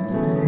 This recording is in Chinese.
嗯。